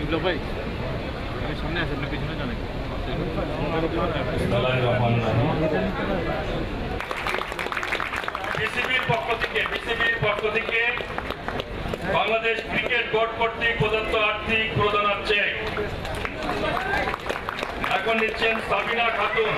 এগুলো ভাই সামনে আছে আপনি পিছনে জানেন পক্ষ থেকে, বিসিবির পক্ষ থেকে বাংলাদেশ ক্রিকেট বোর্ড কর্তৃক প্রদত্ত আর্থিক প্রদানার চেক। এখন নিচ্ছেন সাবিনা খাতুন।